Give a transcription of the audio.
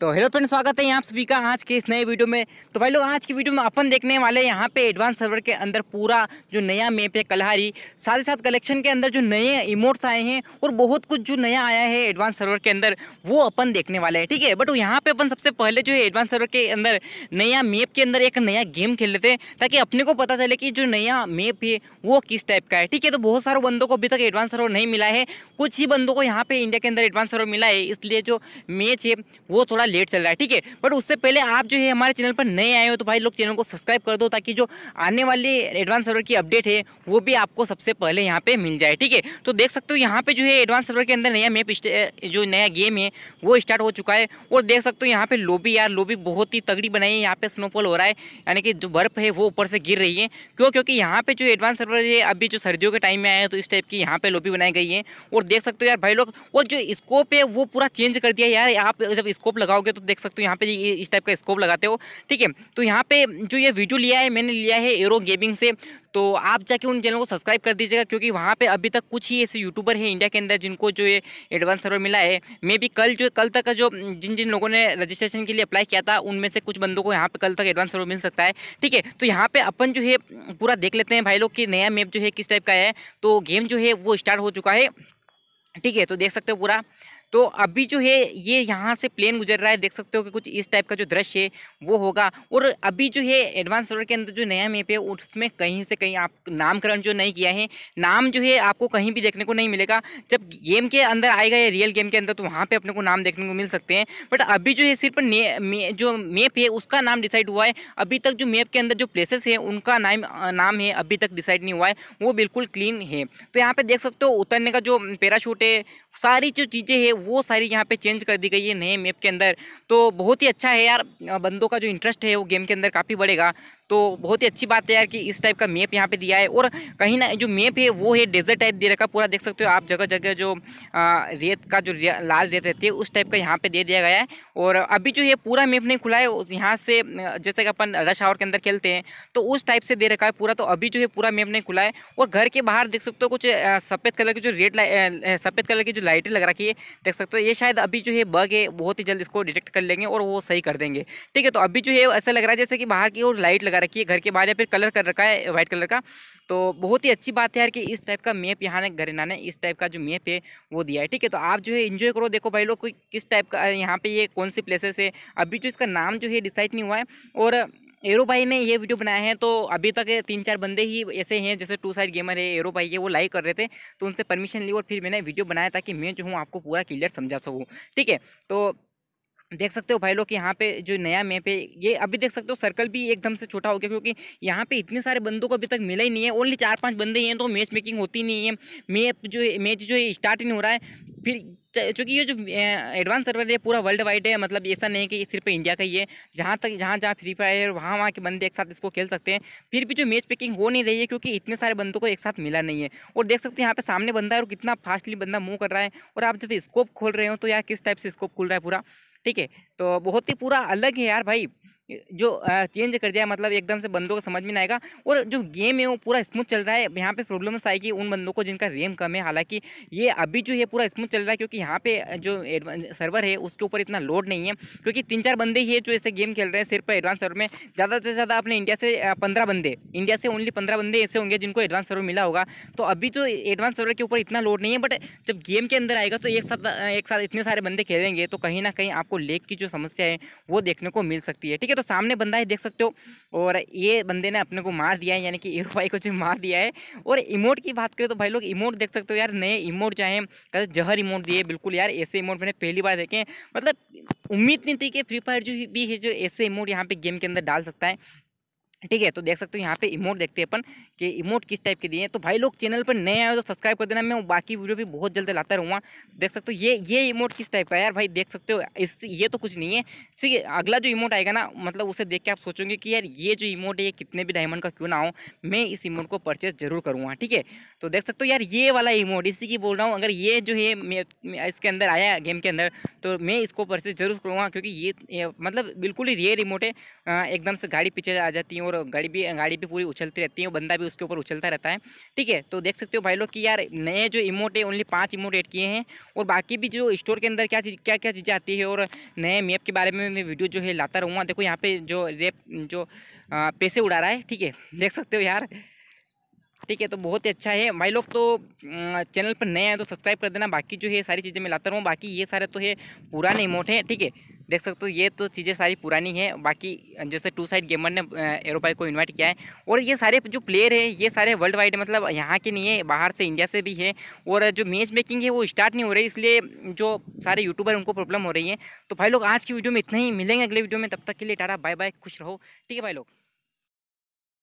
तो hello friend स्वागत है आप सभी का आज के इस नए वीडियो में। तो भाई लोग, आज की वीडियो में अपन देखने वाले यहाँ पे एडवांस सर्वर के अंदर पूरा जो नया मैप है, कलहारी। साथ ही साथ कलेक्शन के अंदर जो नए इमोट्स आए हैं और बहुत कुछ जो नया आया है एडवांस सर्वर के अंदर, वो अपन देखने वाले हैं, ठीक है? बट यहाँ पर अपन सबसे पहले जो है एडवांस सर्वर के अंदर नया मेप के अंदर एक नया गेम खेल लेते हैं, ताकि अपने को पता चले कि जो नया मेप है, वो किस टाइप का है, ठीक है? तो बहुत सारे बंदों को अभी तक एडवांस सर्वर नहीं मिला है। कुछ ही बंदों को यहाँ पर इंडिया के अंदर एडवांस सर्वर मिला है, इसलिए जो मैच है, वो थोड़ा लेट चल रहा है, ठीक है? बट उससे पहले आप जो है हमारे चैनल पर नए आए हो तो भाई लोग चैनल को सब्सक्राइब कर दो ताकि जो आने वाली एडवांस सर्वर की अपडेट है, वो भी आपको सबसे पहले यहाँ पे मिल जाए, ठीक है? तो देख सकते हो यहाँ पे जो है एडवांस सर्वर के अंदर नया मैप जो नया गेम है, वो स्टार्ट हो चुका है। और देख सकते हो यहाँ पे लोबी यार लोबी बहुत ही तगड़ी बनाई है, यहाँ पे स्नोफॉल हो रहा है, यानी कि जो बर्फ़ है वो ऊपर से गिर रही है। क्यों? क्योंकि यहाँ पे जो एडवांस सर्वर है, अभी जो सर्दियों के टाइम में आया है तो इस टाइप की यहाँ पे लोबी बनाई गई है। और देख सकते हो यार भाई लोग, और जो स्कोप है, वो पूरा चेंज कर दिया यार। आप जब स्कोप लगाओगे तो देख सकते हो यहाँ पे इस टाइप का स्कोप लगाते हो। ठीक है तो यहाँ पे जो ये वीडियो लिया है, मैंने लिया है एरो गेमिंग से। तो आप जाके उन चैनल को सब्सक्राइब कर दीजिएगा, क्योंकि वहाँ पे अभी तक कुछ ही ऐसे यूट्यूबर हैं इंडिया के अंदर जिनको जो ये एडवांस सर्वर मिला है। मे भी कल जो, कल तक जो जिन जिन लोगों ने रजिस्ट्रेशन के लिए अप्लाई किया था, उनमें से कुछ बंदों को यहाँ पे कल तक एडवांस सर्वर मिल सकता है। ठीक है तो यहाँ पे अपन जो है पूरा देख लेते हैं भाई लोग कि नया मैप जो है किस टाइप का है। तो गेम जो है वो स्टार्ट हो चुका है। ठीक है तो देख सकते हो पूरा। तो अभी जो है, ये यहाँ से प्लेन गुजर रहा है। देख सकते हो कि कुछ इस टाइप का जो दृश्य है, वो होगा। और अभी जो है एडवांस सर्वर के अंदर जो नया मैप है, उसमें कहीं से कहीं आप नामकरण जो नहीं किया है, नाम जो है आपको कहीं भी देखने को नहीं मिलेगा। जब गेम के अंदर आएगा या रियल गेम के अंदर तो वहाँ पर अपने को नाम देखने को मिल सकते हैं। बट अभी जो है, सिर्फ़ जो मैप है, उसका नाम डिसाइड हुआ है। अभी तक जो मैप के अंदर जो प्लेसेस है, उनका नाम नाम है, अभी तक डिसाइड नहीं हुआ है। वो बिल्कुल क्लीन है। तो यहाँ पर देख सकते हो, उतरने का जो पैराशूट है, सारी जो चीज़ें हैं वो सारी यहाँ पे चेंज कर दी गई है नए मैप के अंदर। तो बहुत ही अच्छा है यार, बंदों का जो इंटरेस्ट है वो गेम के अंदर काफ़ी बढ़ेगा। तो बहुत ही अच्छी बात है यार कि इस टाइप का मैप यहाँ पे दिया है। और कहीं ना जो मैप है, वो है डेजर्ट टाइप दे रखा। पूरा देख सकते हो आप जगह जगह जो रेत का जो लाल रेत रहती है, उस टाइप का यहाँ पे दे दिया गया है। और अभी जो ये पूरा मैप नहीं खुला है यहाँ से, जैसे कि अपन रश आवर के अंदर खेलते हैं तो उस टाइप से दे रखा है पूरा। तो अभी जो है पूरा मैप नहीं खुला है। और घर के बाहर देख सकते हो कुछ सफ़ेद कलर की जो रेड सफ़ेद कलर की जो लाइटें लगा रखी है, देख सकते हो। ये शायद अभी जो है बग है, बहुत ही जल्द इसको डिटेक्ट कर लेंगे और वो सही कर देंगे। ठीक है तो अभी जो है ऐसा लग रहा है जैसे कि बाहर की और लाइट लगा रखी है, घर के बाहर या फिर कलर कर रखा है वाइट कलर का। तो बहुत ही अच्छी बात है यार कि इस टाइप का मैप यहाँ ने घरेना ने, इस टाइप का जो मैप है, वो दिया है, ठीक है? तो आप जो है इन्जॉय करो, देखो भाई लोग किस टाइप का, यहाँ पे ये कौन सी प्लेसेस है। अभी जो इसका नाम जो है डिसाइड नहीं हुआ है और एरो भाई ने ये वीडियो बनाया है तो अभी तक तीन चार बंदे ही ऐसे हैं, जैसे टू साइड गेमर है एरो भाई है, वो लाइक कर रहे थे तो उनसे परमिशन ली और फिर मैंने वीडियो बनाया ताकि मैं जो हूँ आपको पूरा क्लियर समझा सकूँ, ठीक है? तो देख सकते हो भाई लोग यहाँ पे जो नया मैप है, ये अभी देख सकते हो सर्कल भी एकदम से छोटा हो गया क्योंकि यहाँ पे इतने सारे बंदों को अभी तक मिला ही नहीं है ओनली चार पाँच बंदे हैं तो मैच मेकिंग होती नहीं है। मैप जो है, मैच जो है स्टार्ट ही नहीं हो रहा है। फिर चूँकि ये जो एडवांस सर्वर है पूरा वर्ल्ड वाइड है मतलब ऐसा नहीं है कि ये सिर्फ़ इंडिया का ही है। जहाँ तक, जहाँ जहाँ फ्री फायर वहाँ वहाँ के बंदे एक साथ इसको खेल सकते हैं। फिर भी जो मैच पिकिंग हो नहीं रही है क्योंकि इतने सारे बंदों को एक साथ मिला नहीं है। और देख सकते हैं यहाँ पे सामने बंदा है और कितना फास्टली बंदा मूव कर रहा है। और आप जब स्कोप खोल रहे हो तो यार किस टाइप से स्कोप खुल रहा है पूरा? ठीक है? तो बहुत ही पूरा अलग है यार भाई। जो चेंज कर दिया मतलब एकदम से बंदों को समझ में नहीं आएगा। और जो गेम है वो पूरा स्मूथ चल रहा है। यहाँ पे प्रॉब्लम्स आएगी उन बंदों को जिनका रेम कम है, हालाँकि ये अभी जो है पूरा स्मूथ चल रहा है क्योंकि यहाँ पे जो सर्वर है, उसके ऊपर इतना लोड नहीं है। क्योंकि तीन चार बंदे ही है जो ऐसे गेम खेल रहे हैं, सिर्फ़ एडवांस सर्वर में। ज़्यादा से ज़्यादा अपने इंडिया से पंद्रह बंदे, इंडिया से ओनली पंद्रह बंदे ऐसे होंगे जिनको एडवांस सर्वर मिला होगा। तो अभी जो एडवांस सर्वर के ऊपर इतना लोड नहीं है, बट जब गेम के अंदर आएगा तो एक साथ एक साथ इतने सारे बंदे खेलेंगे तो कहीं ना कहीं आपको लेग की जो समस्या है, वो देखने को मिल सकती है। ठीक है तो सामने बंदा है, देख सकते हो। और ये बंदे ने अपने को मार दिया है, यानी कि हीरो भाई को जो मार दिया है। और इमोट की बात करें तो भाई लोग इमोट देख सकते हो यार, नए इमोट चाहे कहते जहर इमोट दिए, बिल्कुल यार, ऐसे इमोट मैंने पहली बार देखे मतलब उम्मीद नहीं थी कि फ्री फायर जो भी है, जो ऐसे इमोट यहाँ पे गेम के अंदर डाल सकता है। ठीक है तो देख सकते हो यहाँ पे इमोट देखते हैं अपन कि इमोट किस टाइप के दिए हैं। तो भाई लोग चैनल पर नए आए तो सब्सक्राइब कर देना, मैं बाकी वीडियो भी बहुत जल्द लाता रहूँगा। देख सकते हो ये ये इमोट किस टाइप का है यार? भाई देख सकते हो, इस, ये तो कुछ नहीं है। ठीक है, अगला जो इमोट आएगा ना मतलब उसे देख के आप सोचोगे कि यार ये जो इमोट है, ये कितने भी डायमंड का क्यों ना हो, मैं इस इमोट को परचेज ज़रूर करूँगा, ठीक है? तो देख सकते हो यार, ये वाला इमोट इसी की बोल रहा हूँ, अगर ये जो है इसके अंदर आया गेम के अंदर तो मैं इसको परचेज ज़रूर करूँगा, क्योंकि ये मतलब बिल्कुल ही रियर इमोट है। एकदम से गाड़ी पीछे आ जाती है और गाड़ी भी गाड़ी भी पूरी उछलती रहती है बंदा भी उसके ऊपर उछलता रहता है। ठीक है तो देख सकते हो भाई लोग कि यार नए जो इमोट है ओनली पाँच इमोट एड किए हैं और बाकी भी जो स्टोर के अंदर क्या चीज़ क्या क्या चीज़ें आती है और नए मैप के बारे में मैं वीडियो जो है लाता रहूँगा। देखो यहाँ पे जो रेप जो पैसे उड़ा रहा है, ठीक है, देख सकते हो यार। ठीक है तो बहुत ही अच्छा है। भाई लोग तो चैनल पर नए हैं तो सब्सक्राइब कर देना। बाकी जो है सारी चीज़ें मैं लाता रहूँ बाकी ये सारे तो है पुराने इमोट हैं, ठीक है। देख सकते हो, ये तो चीज़ें सारी पुरानी है, बाकी जैसे टू साइड गेमर ने एरोपाई को इन्वाइट किया है, और ये सारे जो प्लेयर है, ये सारे वर्ल्ड वाइड मतलब यहाँ के नहीं है, बाहर से इंडिया से भी है, और जो मैच मेकिंग है, वो स्टार्ट नहीं हो रही, इसलिए जो सारे यूट्यूबर उनको प्रॉब्लम हो रही है। तो भाई लोग, आज की वीडियो में इतना ही, मिलेंगे अगले वीडियो में, तब तक के लिए टाटा बाय बाय खुश रहो, ठीक है भाई लोग?